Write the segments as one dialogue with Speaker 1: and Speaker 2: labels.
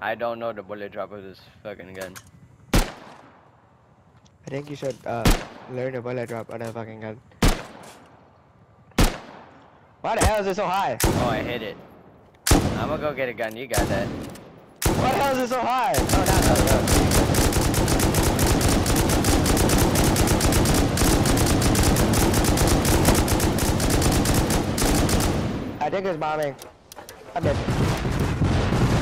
Speaker 1: I don't know the bullet drop of this fucking gun.
Speaker 2: I think you should uh, learn the bullet drop on that fucking gun. Why the hell is it so high?
Speaker 1: Oh, I hit it. I'm gonna go get a gun. You got that.
Speaker 2: Why the hell is it so high? Oh, no, no, no. I think it's bombing. I'm dead.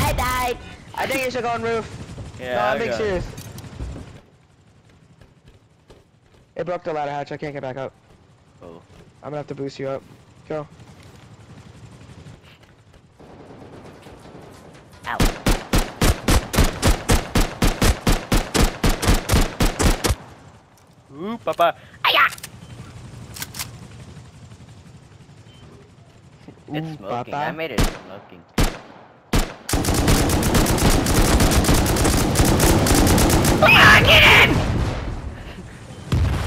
Speaker 2: I died. I think you should go on roof.
Speaker 1: Yeah.
Speaker 2: no, I'm
Speaker 1: I
Speaker 2: being
Speaker 1: got it.
Speaker 2: serious. It broke the ladder hatch. I can't get back up.
Speaker 1: Oh.
Speaker 2: I'm gonna have to boost you up. Go.
Speaker 1: Ooh, papa. Aya! It's
Speaker 2: Ooh,
Speaker 1: smoking. I made it smoking.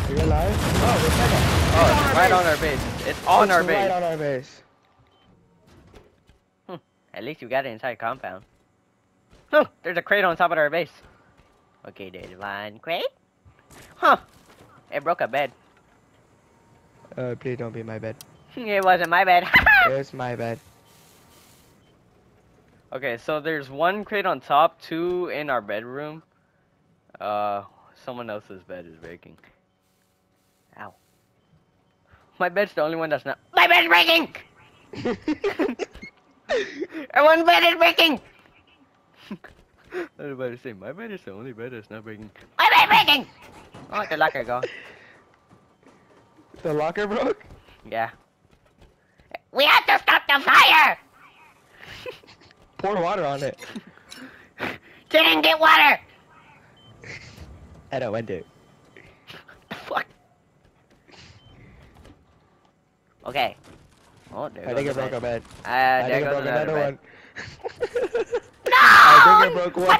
Speaker 2: Are you alive? Oh, we're second.
Speaker 1: Oh, it's right on our base. It's on
Speaker 2: It's
Speaker 1: our
Speaker 2: right
Speaker 1: base.
Speaker 2: on our base.
Speaker 1: At least you got it inside compound. Huh, there's a crate on top of our base. Okay, there's one crate. Huh. It broke a bed.
Speaker 2: Uh, please don't be my bed.
Speaker 1: it wasn't my bed.
Speaker 2: It's my bed.
Speaker 1: okay, so there's one crate on top, two in our bedroom. Uh, someone else's bed is breaking. Ow. My bed's the only one that's not. My bed's breaking! Everyone's bed is breaking! I was about to say, my bed is the only bed that's not breaking. My bed breaking! Oh, the locker go.
Speaker 2: the locker broke?
Speaker 1: Yeah. We have to stop the fire!
Speaker 2: Pour water on it.
Speaker 1: Didn't get water!
Speaker 2: I don't want to.
Speaker 1: Okay. Oh, there
Speaker 2: I think
Speaker 1: the
Speaker 2: broke a
Speaker 1: bed.
Speaker 2: bed.
Speaker 1: Uh,
Speaker 2: I think it broke
Speaker 1: another bed.
Speaker 2: one.
Speaker 1: No!
Speaker 2: I think it broke one.